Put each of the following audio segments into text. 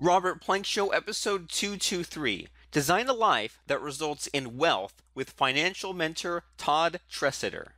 Robert Plank Show, episode 223 Design a Life that Results in Wealth with financial mentor Todd Tresidder.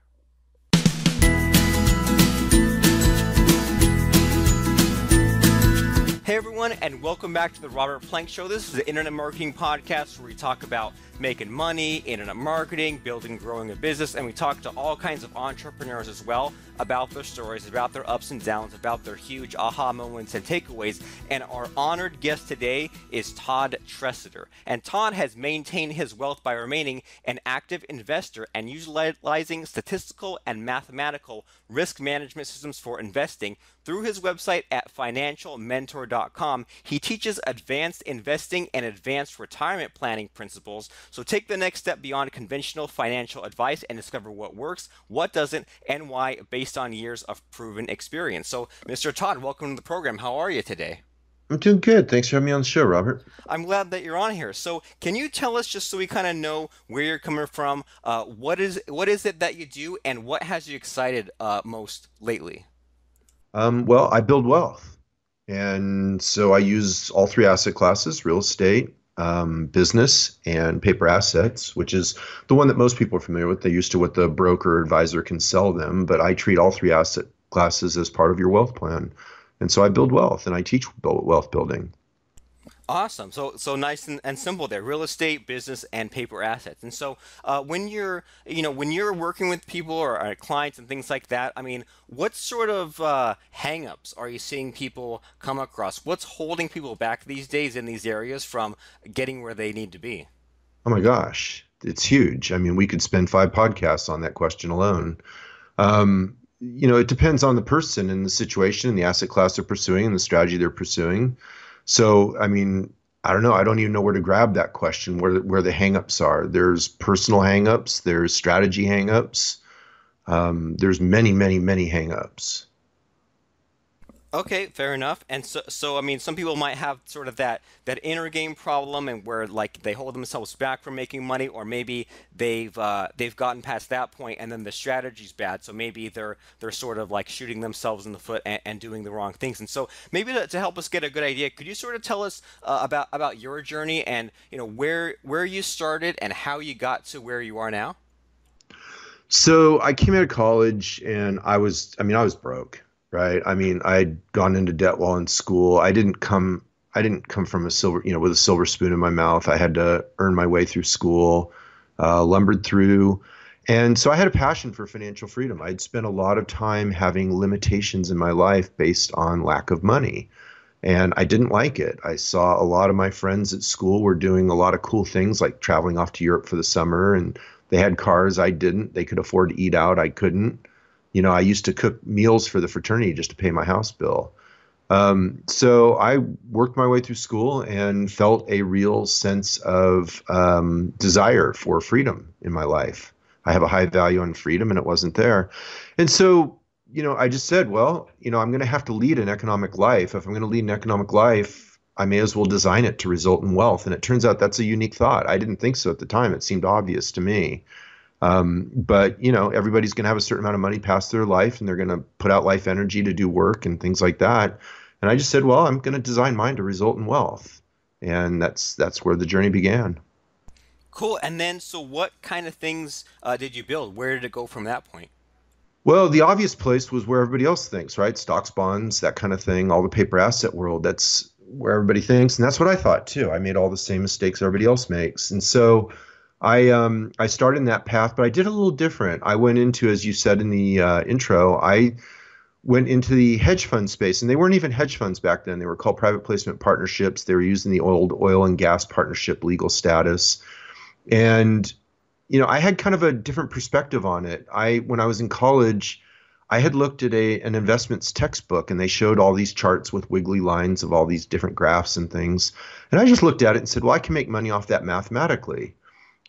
Hey everyone, and welcome back to the Robert Plank Show. This is the Internet Marketing Podcast where we talk about making money, internet marketing, building, growing a business, and we talk to all kinds of entrepreneurs as well about their stories, about their ups and downs, about their huge aha moments and takeaways. And our honored guest today is Todd Tresidder. And Todd has maintained his wealth by remaining an active investor and utilizing statistical and mathematical risk management systems for investing through his website at financialmentor.com. He teaches advanced investing and advanced retirement planning principles so take the next step beyond conventional financial advice and discover what works, what doesn't, and why based on years of proven experience. So, Mr. Todd, welcome to the program. How are you today? I'm doing good. Thanks for having me on the show, Robert. I'm glad that you're on here. So, can you tell us just so we kind of know where you're coming from? Uh, what is what is it that you do, and what has you excited uh, most lately? Um, well, I build wealth, and so I use all three asset classes: real estate, um, business and paper assets, which is the one that most people are familiar with. They're used to what the broker advisor can sell them, but I treat all three asset classes as part of your wealth plan. And so I build wealth and I teach wealth building. Awesome. So so nice and, and simple there. Real estate, business, and paper assets. And so uh, when you're you know when you're working with people or, or, clients and things like that, I mean, what sort of uh, hangups are you seeing people come across? What's holding people back these days in these areas from getting where they need to be? Oh my gosh, it's huge. I mean, we could spend five podcasts on that question alone. Um, you know, it depends on the person and the situation and the asset class they're pursuing and the strategy they're pursuing. So, I mean, I don't know. I don't even know where to grab that question, where where the hangups are. There's personal hangups. There's strategy hangups. Um, there's many, many, many hangups. Okay, fair enough. And so, so I mean, some people might have sort of that that inner game problem, and where like they hold themselves back from making money, or maybe they've uh, they've gotten past that point, and then the strategy's bad. So maybe they're they're sort of like shooting themselves in the foot and, and doing the wrong things. And so maybe to, to, help us get a good idea, could you sort of tell us uh, about about your journey and you know where where you started and how you got to where you are now? So I came out of college, and I was I mean I was broke right? I mean, I'd gone into debt while in school. I didn't come I didn't come from a silver, you know, with a silver spoon in my mouth. I had to earn my way through school, uh, lumbered through. And so I had a passion for financial freedom. I'd spent a lot of time having limitations in my life based on lack of money. And I didn't like it. I saw a lot of my friends at school were doing a lot of cool things like traveling off to Europe for the summer and they had cars I didn't. They could afford to eat out. I couldn't you know, I used to cook meals for the fraternity just to pay my house bill. Um, so I worked my way through school and felt a real sense of um, desire for freedom in my life. I have a high value on freedom, and it wasn't there. And so, you know, I just said, well, you know, I'm going to have to lead an economic life. If I'm going to lead an economic life, I may as well design it to result in wealth. And it turns out that's a unique thought. I didn't think so at the time. It seemed obvious to me. Um, but you know, everybody's going to have a certain amount of money pass their life, and they're going to put out life energy to do work and things like that. And I just said, well, I'm going to design mine to result in wealth, and that's that's where the journey began. Cool. And then, so what kind of things uh, did you build? Where did it go from that point? Well, the obvious place was where everybody else thinks, right? Stocks, bonds, that kind of thing, all the paper asset world. That's where everybody thinks. And that's what I thought too. I made all the same mistakes everybody else makes. And so I um I started in that path, but I did a little different. I went into, as you said in the uh, intro, I went into the hedge fund space, and they weren't even hedge funds back then. They were called private placement partnerships. They were using the old oil and gas partnership legal status, and you know I had kind of a different perspective on it. I when I was in college. I had looked at a an investments textbook and they showed all these charts with wiggly lines of all these different graphs and things. And I just looked at it and said, "Well, I can make money off that mathematically."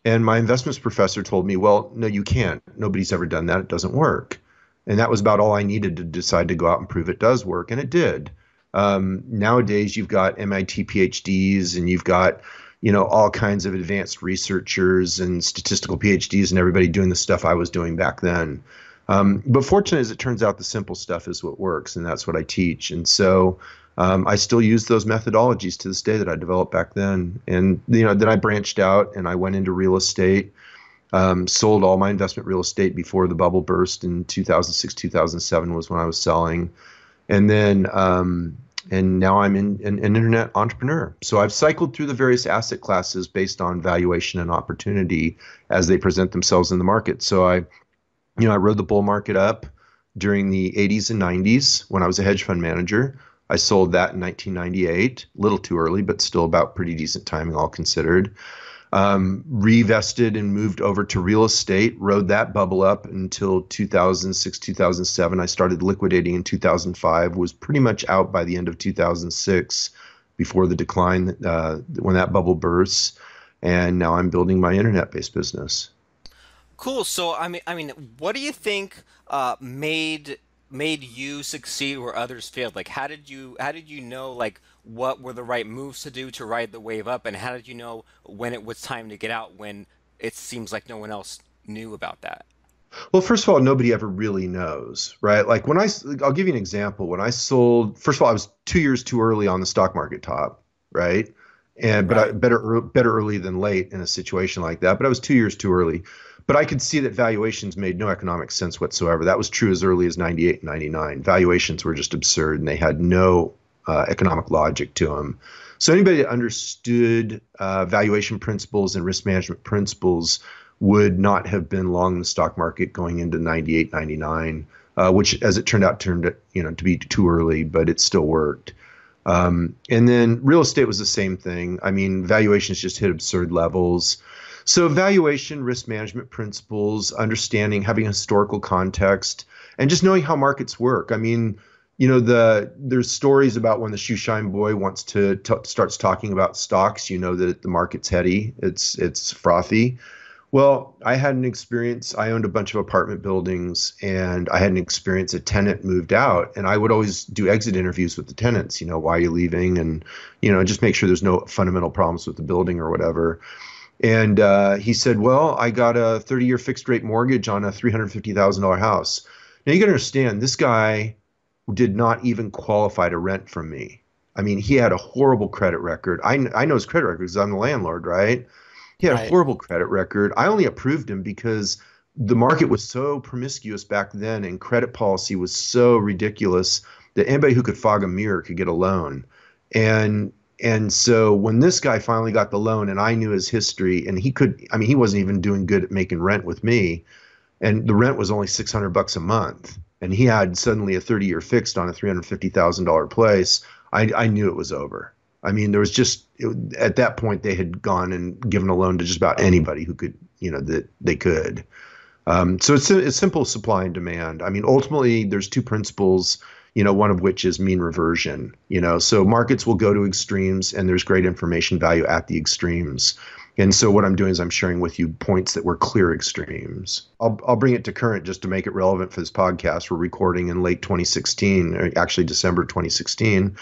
And my investments professor told me, well, no, you can't. Nobody's ever done that. It doesn't work. And that was about all I needed to decide to go out and prove it does work. And it did. Um, nowadays, you've got MIT PhDs and you've got, you know, all kinds of advanced researchers and statistical PhDs and everybody doing the stuff I was doing back then. Um, but fortunately, as it turns out, the simple stuff is what works, and that's what I teach. And so um, I still use those methodologies to this day that I developed back then. And you know, then I branched out and I went into real estate. Um, sold all my investment real estate before the bubble burst in 2006, 2007 was when I was selling, and then um, and now I'm in, an internet entrepreneur. So I've cycled through the various asset classes based on valuation and opportunity as they present themselves in the market. So I, you know, I rode the bull market up during the 80s and 90s when I was a hedge fund manager. I sold that in 1998, a little too early, but still about pretty decent timing, all considered. Um, revested and moved over to real estate, rode that bubble up until 2006, 2007. I started liquidating in 2005, was pretty much out by the end of 2006 before the decline uh, when that bubble bursts. And now I'm building my internet based business. Cool. So, I mean, I mean, what do you think uh, made made you succeed where others failed? Like, how did you how did you know like what were the right moves to do to ride the wave up, and how did you know when it was time to get out when it seems like no one else knew about that? Well, first of all, nobody ever really knows, right? Like when I, I'll give you an example. When I sold, first of all, I was two years too early on the stock market top, right? And but right. I better better early than late in a situation like that. But I was two years too early but I could see that valuations made no economic sense whatsoever. That was true as early as 98 99. Valuations were just absurd and they had no uh, economic logic to them. So anybody that understood uh, valuation principles and risk management principles would not have been long the stock market going into 98 99, uh, which as it turned out turned you know to be too early, but it still worked. Um, and then real estate was the same thing. I mean, valuations just hit absurd levels. So, evaluation, risk management principles, understanding, having a historical context, and just knowing how markets work. I mean, you know, the there's stories about when the shoe shine boy wants to t- starts talking about stocks. You know that the market's heady, it's it's frothy. Well, I had an experience. I owned a bunch of apartment buildings, and I had an experience. A tenant moved out, and I would always do exit interviews with the tenants. You know, why are you leaving, and you know, just make sure there's no fundamental problems with the building or whatever. And uh, he said, Well, I got a 30 year fixed rate mortgage on a $350,000 house. Now you can understand, this guy did not even qualify to rent from me. I mean, he had a horrible credit record. I, I know his credit record because I'm the landlord, right? He had right. a horrible credit record. I only approved him because the market was so promiscuous back then and credit policy was so ridiculous that anybody who could fog a mirror could get a loan. And and so when this guy finally got the loan and I knew his history and he could I mean he wasn't even doing good at making rent with me and the rent was only 600 bucks a month and he had suddenly a 30 year fixed on a $350,000 place I I knew it was over. I mean there was just it, at that point they had gone and given a loan to just about anybody who could you know that they could. Um, so it's a, it's simple supply and demand. I mean ultimately there's two principles you know, one of which is mean reversion, you know. So markets will go to extremes and there's great information value at the extremes. And so what I'm doing is I'm sharing with you points that were clear extremes. I'll, I'll bring it to current just to make it relevant for this podcast. We're recording in late 2016, actually December 2016.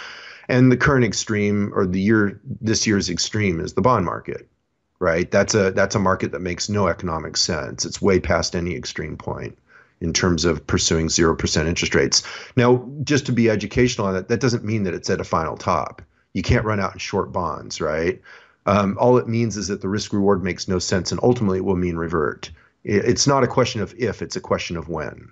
And the current extreme or the year this year's extreme is the bond market. Right? That's a that's a market that makes no economic sense. It's way past any extreme point in terms of pursuing 0% interest rates. Now, just to be educational on that, that doesn't mean that it's at a final top. You can't run out and short bonds, right? Um, all it means is that the risk reward makes no sense and ultimately it will mean revert. It's not a question of if, it's a question of when.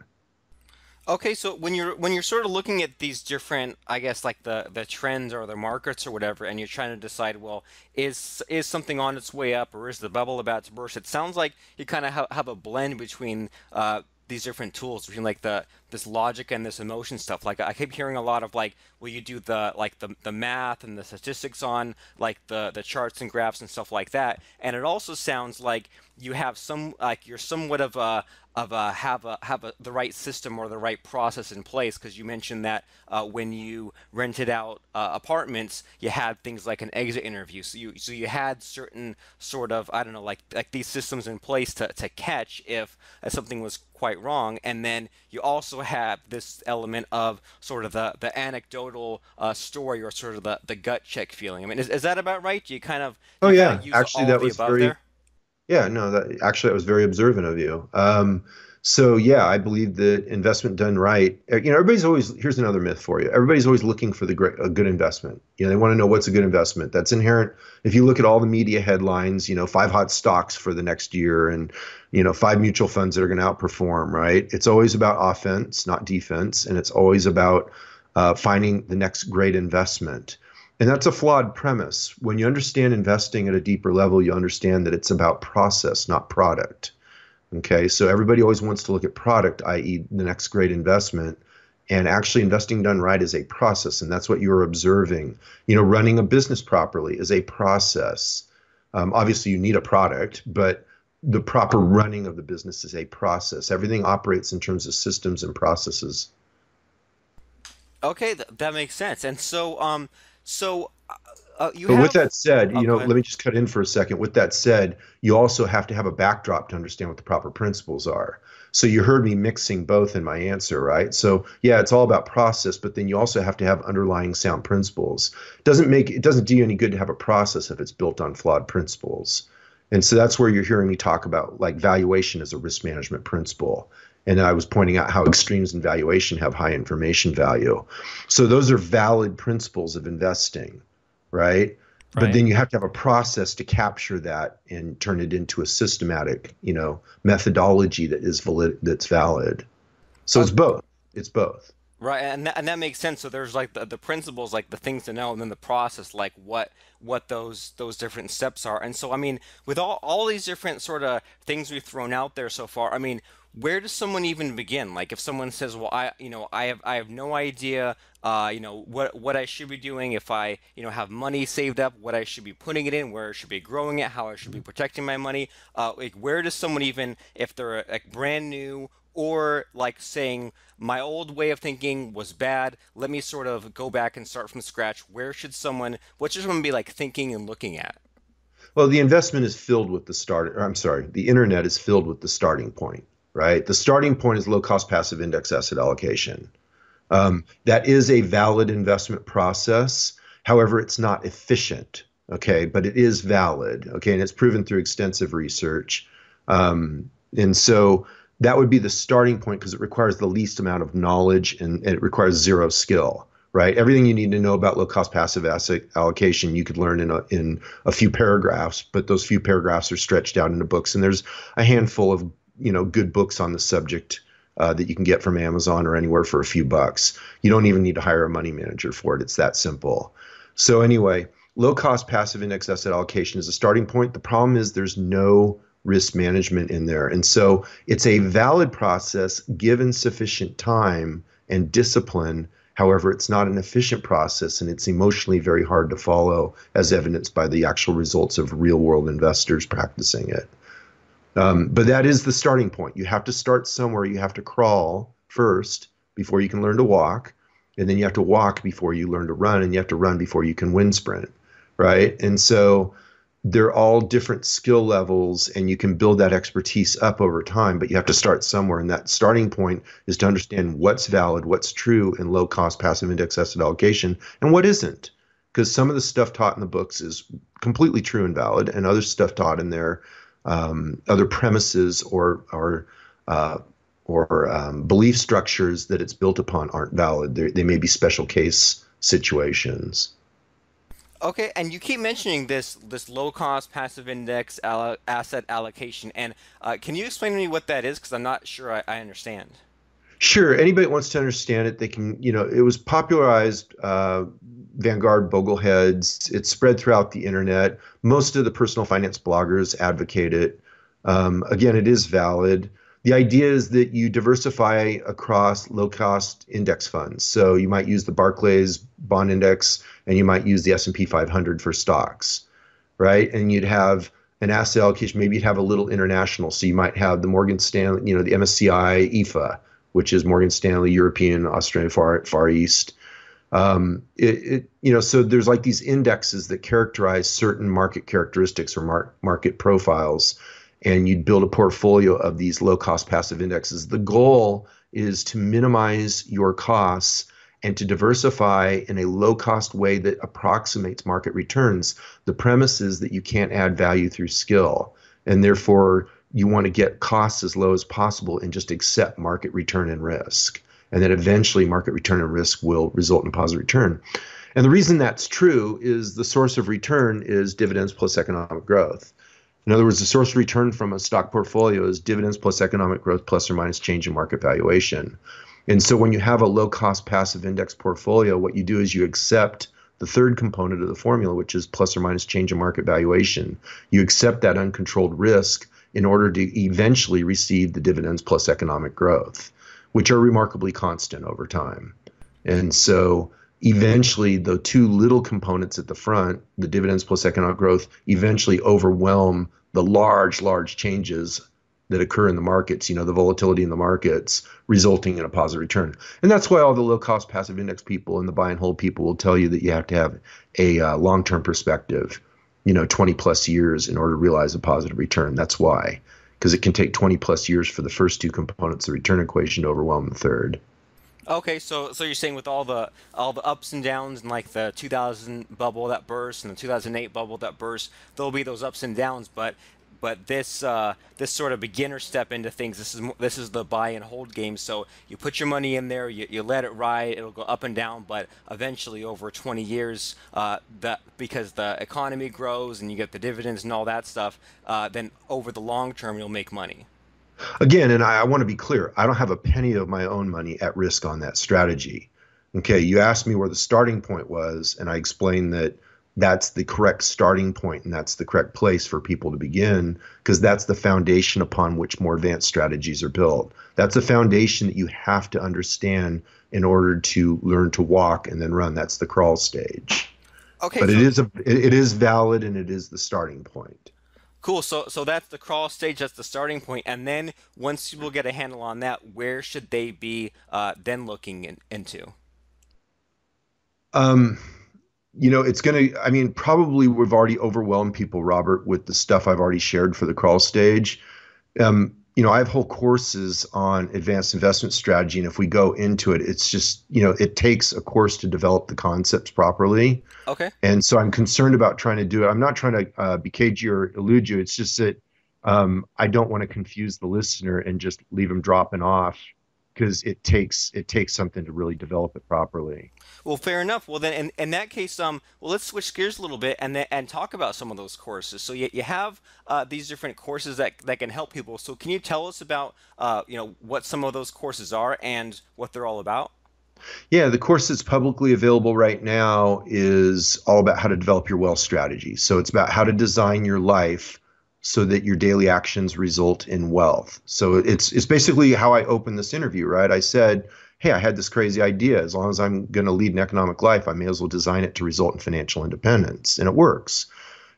Okay, so when you're when you're sort of looking at these different, I guess like the the trends or the markets or whatever, and you're trying to decide, well, is is something on its way up or is the bubble about to burst? It sounds like you kind of have, have a blend between uh, these different tools between like the this logic and this emotion stuff. Like i keep hearing a lot of like will you do the like the, the math and the statistics on like the the charts and graphs and stuff like that. And it also sounds like you have some like you're somewhat of a of a have a have a, the right system or the right process in place. Because you mentioned that uh, when you rented out uh, apartments you had things like an exit interview. So you so you had certain sort of I don't know like like these systems in place to, to catch if something was quite wrong. And then you also have this element of sort of the the anecdotal uh, story or sort of the, the gut check feeling I mean is, is that about right do you kind of oh yeah actually that was very there? Yeah, no, that actually that was very observant of you. Um, So yeah, I believe that investment done right. Uh, you know, everybody's always here's another myth for you. Everybody's always looking for the great a good investment. You know, they want to know what's a good investment. That's inherent. If you look at all the media headlines, you know, five hot stocks for the next year, and you know, five mutual funds that are going to outperform. Right? It's always about offense, not defense, and it's always about uh, finding the next great investment. And that's a flawed premise. When you understand investing at a deeper level, you understand that it's about process, not product. Okay, so everybody always wants to look at product, i.e., the next great investment. And actually, investing done right is a process, and that's what you're observing. You know, running a business properly is a process. Um, obviously, you need a product, but the proper running of the business is a process. Everything operates in terms of systems and processes. Okay, th- that makes sense. And so, um, so uh, but with that said, you know, let me just cut in for a second. With that said, you also have to have a backdrop to understand what the proper principles are. So you heard me mixing both in my answer, right? So yeah, it's all about process, but then you also have to have underlying sound principles. It doesn't make it doesn't do you any good to have a process if it's built on flawed principles. And so that's where you're hearing me talk about like valuation as a risk management principle. And I was pointing out how extremes in valuation have high information value. So those are valid principles of investing right? But then you have to have a process to capture that and turn it into a systematic, you know, methodology that is valid, that's valid. So it's oh. both. It's both. Right, and that, and that makes sense. So there's like the, the principles, like the things to know, and then the process, like what what those those different steps are. And so, I mean, with all all these different sort of things we've thrown out there so far, I mean, where does someone even begin? Like if someone says, "Well, I, you know, I have I have no idea, uh, you know, what what I should be doing if I, you know, have money saved up, what I should be putting it in, where I should be growing it, how I should be protecting my money." Uh, like where does someone even, if they're like brand new or like saying my old way of thinking was bad, let me sort of go back and start from scratch. Where should someone, what should someone be like thinking and looking at? Well, the investment is filled with the start. I'm sorry, the internet is filled with the starting point right? The starting point is low cost passive index asset allocation. Um, that is a valid investment process. However, it's not efficient, okay, but it is valid, okay, and it's proven through extensive research. Um, and so that would be the starting point because it requires the least amount of knowledge and, and, it requires zero skill, right? Everything you need to know about low cost passive asset allocation you could learn in a, in a few paragraphs, but those few paragraphs are stretched out into books. And there's a handful of you know good books on the subject uh, that you can get from Amazon or anywhere for a few bucks. You don't even need to hire a money manager for it. It's that simple. So anyway, low cost passive index asset allocation is a starting point. The problem is there's no risk management in there. And so it's a valid process given sufficient time and discipline. However, it's not an efficient process and it's emotionally very hard to follow, as evidenced by the actual results of real world investors practicing it. Um, but that is the starting point. You have to start somewhere. You have to crawl first before you can learn to walk. And then you have to walk before you learn to run. And you have to run before you can wind sprint. Right. And so they're all different skill levels and you can build that expertise up over time but you have to start somewhere and that starting point is to understand what's valid what's true in low cost passive index asset allocation and what isn't because some of the stuff taught in the books is completely true and valid and other stuff taught in there um, other premises or or uh, or um, belief structures that it's built upon aren't valid. They're, they may be special case situations. Okay, and you keep mentioning this this low cost passive index asset allocation, and uh, can you explain to me what that is? Because I'm not sure I, I understand. Sure. Anybody wants to understand it, they can. You know, it was popularized. Uh, Vanguard Bogleheads. It's spread throughout the internet. Most of the personal finance bloggers advocate it. Um, again, it is valid. The idea is that you diversify across low-cost index funds. So you might use the Barclays bond index, and you might use the S&P 500 for stocks, right? And you'd have an asset allocation. Maybe you'd have a little international. So you might have the Morgan Stanley, you know, the MSCI EAFE which is Morgan Stanley European, Australian, Far, Far East. Um, it, it, you know, so there's like these indexes that characterize certain market characteristics or mar- market profiles, and you'd build a portfolio of these low-cost passive indexes. The goal is to minimize your costs and to diversify in a low-cost way that approximates market returns. The premise is that you can't add value through skill, and therefore you want to get costs as low as possible and just accept market return and risk. And then eventually market return and risk will result in a positive return. And the reason that's true is the source of return is dividends plus economic growth. In other words, the source return from a stock portfolio is dividends plus economic growth plus or minus change in market valuation. And so when you have a low cost passive index portfolio, what you do is you accept the third component of the formula, which is plus or minus change in market valuation. You accept that uncontrolled risk in order to eventually receive the dividends plus economic growth, which are remarkably constant over time. And so eventually the two little components at the front, the dividends plus economic growth, eventually overwhelm the large, large changes that occur in the markets, you know, the volatility in the markets resulting in a positive return. And that's why all the low cost passive index people and the buy and hold people will tell you that you have to have a uh, long term perspective, you know, 20 plus years in order to realize a positive return. That's why, because it can take 20 plus years for the first two components of the return equation to overwhelm the third. Okay, so so you're saying with all the all the ups and downs and like the 2000 bubble that burst and the 2008 bubble that burst, there'll be those ups and downs, but but this uh, this sort of beginner step into things. This is this is the buy and hold game. So you put your money in there, you, you let it ride. It'll go up and down, but eventually, over 20 years, uh, that because the economy grows and you get the dividends and all that stuff, uh, then over the long term, you'll make money. Again, and I, I want to be clear. I don't have a penny of my own money at risk on that strategy. Okay, you asked me where the starting point was, and I explained that that's the correct starting point and that's the correct place for people to begin because that's the foundation upon which more advanced strategies are built. That's a foundation that you have to understand in order to learn to walk and then run. That's the crawl stage. Okay. But so it is a it is valid and it is the starting point. Cool. So so that's the crawl stage. That's the starting point. And then once people get a handle on that, where should they be uh, then looking in, into? Um you know, it's going to, I mean, probably we've already overwhelmed people, Robert, with the stuff I've already shared for the crawl stage. Um, you know, I have whole courses on advanced investment strategy. And if we go into it, it's just, you know, it takes a course to develop the concepts properly. Okay. And so I'm concerned about trying to do it. I'm not trying to uh, be cagey or elude you. It's just that um, I don't want to confuse the listener and just leave them dropping off because it takes it takes something to really develop it properly. Well, fair enough. Well, then in, in that case, um, well, let's switch gears a little bit and then, and talk about some of those courses. So you, you have uh, these different courses that that can help people. So can you tell us about uh, you know what some of those courses are and what they're all about? Yeah, the course that's publicly available right now is all about how to develop your wealth strategy. So it's about how to design your life so that your daily actions result in wealth. So it's it's basically how I opened this interview, right? I said, "Hey, I had this crazy idea. As long as I'm going to lead an economic life, I may as well design it to result in financial independence." And it works.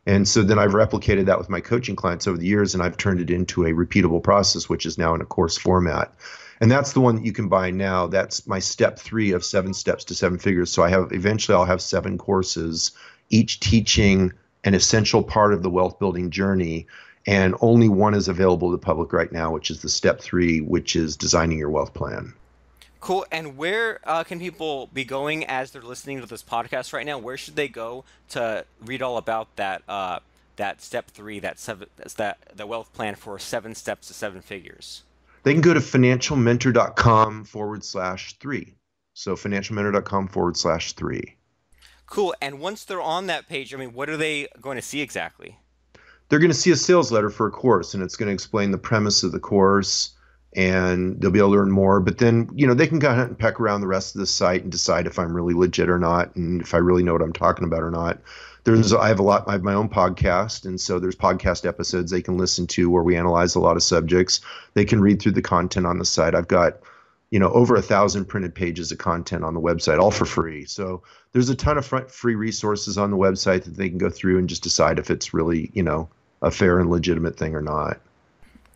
And so then I've replicated that with my coaching clients over the years and I've turned it into a repeatable process which is now in a course format. And that's the one that you can buy now. That's my step 3 of 7 steps to 7 figures. So I have eventually I'll have 7 courses each teaching an essential part of the wealth building journey. And only one is available to the public right now, which is the step three, which is designing your wealth plan. Cool. And where uh, can people be going as they're listening to this podcast right now? Where should they go to read all about that? Uh, that step three, that seven, that's that the wealth plan for seven steps to seven figures. They can go to financialmentor.com forward slash three. So financialmentor.com forward slash three. Cool. And once they're on that page, I mean, what are they going to see exactly? They're going to see a sales letter for a course, and it's going to explain the premise of the course, and they'll be able to learn more. But then, you know, they can go ahead and peck around the rest of the site and decide if I'm really legit or not, and if I really know what I'm talking about or not. There's, I have a lot. I have my own podcast, and so there's podcast episodes they can listen to where we analyze a lot of subjects. They can read through the content on the site. I've got you know over a thousand printed pages of content on the website all for free. So there's a ton of free resources on the website that they can go through and just decide if it's really you know a fair and legitimate thing or not.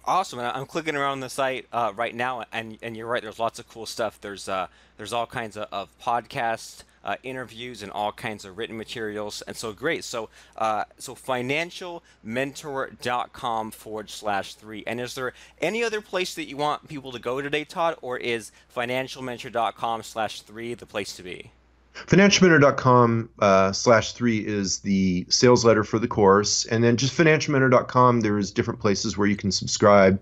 Awesome i'm clicking around the site uh, right now and and you're right there's lots of cool stuff. There's uh there's all kinds of, of podcasts uh, interviews and all kinds of written materials. And so great. So uh, so financialmentor.com forward slash three. And is there any other place that you want people to go today, Todd, or is financialmentor.com slash three the place to be? financialmentor.com uh, slash three is the sales letter for the course and then just financialmentor.com there's different places where you can subscribe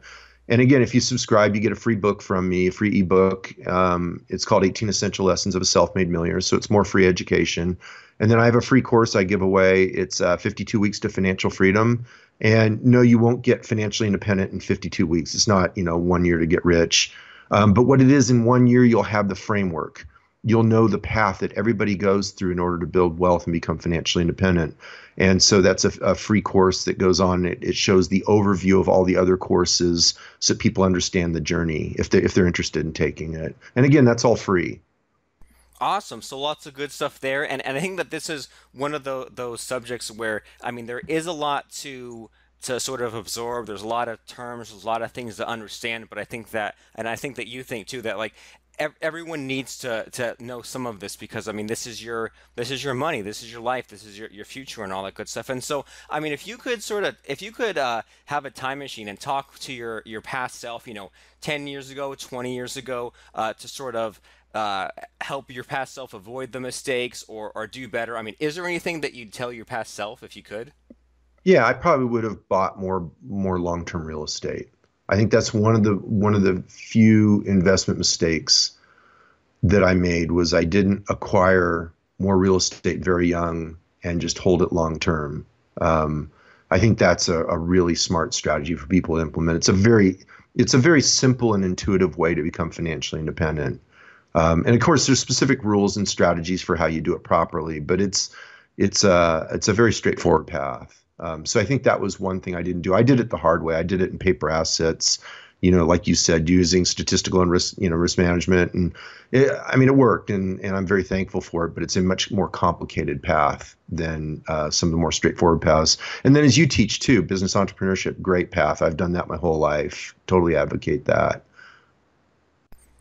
and again if you subscribe you get a free book from me a free ebook. Um, it's called 18 essential lessons of a self-made millionaire so it's more free education. And then i have a free course i give away. It's uh, 52 weeks to financial freedom. And no you won't get financially independent in 52 weeks. It's not you know one year to get rich. Um, but what it is in one year you'll have the framework you'll know the path that everybody goes through in order to build wealth and become financially independent. And so that's a, a free course that goes on. It, it, shows the overview of all the other courses so people understand the journey if they if they're interested in taking it. And again, that's all free. Awesome. So lots of good stuff there. And and I think that this is one of the those subjects where I mean there is a lot to to sort of absorb. There's a lot of terms, there's a lot of things to understand, but I think that, and I think that you think too, that like everyone needs to to know some of this because I mean this is your this is your money, this is your life, this is your, your future and all that good stuff. And so I mean if you could sort of if you could uh, have a time machine and talk to your your past self, you know, 10 years ago, 20 years ago, uh, to sort of uh, help your past self avoid the mistakes or or do better. I mean, is there anything that you'd tell your past self if you could? Yeah, I probably would have bought more more long term real estate. I think that's one of the one of the few investment mistakes that I made was I didn't acquire more real estate very young and just hold it long term. Um, I think that's a, a, really smart strategy for people to implement. It's a very it's a very simple and intuitive way to become financially independent. Um, and of course, there's specific rules and strategies for how you do it properly, but it's it's a it's a very straightforward path. Um, so I think that was one thing I didn't do. I did it the hard way. I did it in paper assets, you know, like you said, using statistical and risk, you know, risk management, and it, I mean, it worked, and and I'm very thankful for it. But it's a much more complicated path than uh, some of the more straightforward paths. And then, as you teach too, business entrepreneurship, great path. I've done that my whole life. Totally advocate that.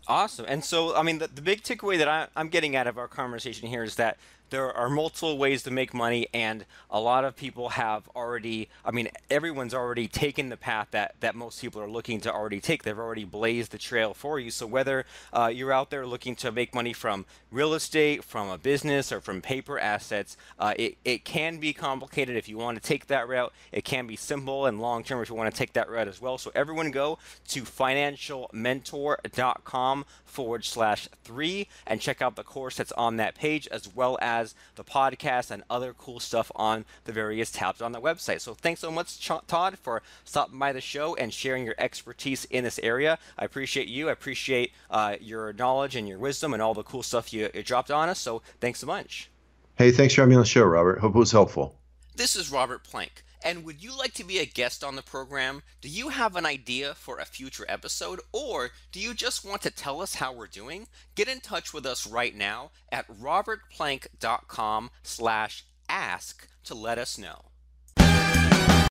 Awesome. And so, I mean, the, the big takeaway that I, I'm getting out of our conversation here is that there are multiple ways to make money and a lot of people have already i mean everyone's already taken the path that that most people are looking to already take. They've already blazed the trail for you. So whether uh, you're out there looking to make money from real estate from a business or from paper assets uh, it, it can be complicated if you want to take that route. It can be simple and long term if you want to take that route as well. So everyone go to financialmentor.com forward slash three and check out the course that's on that page as well as has the podcast and other cool stuff on the various tabs on the website. So thanks so much, Todd, for stopping by the show and sharing your expertise in this area. I appreciate you. I appreciate uh, your knowledge and your wisdom and all the cool stuff you, you dropped on us. So thanks so much. Hey, thanks for having me on the show, Robert. Hope it was helpful. This is Robert Plank. And would you like to be a guest on the program? Do you have an idea for a future episode? Or do you just want to tell us how we're doing? Get in touch with us right now at robertplank.com slash ask to let us know.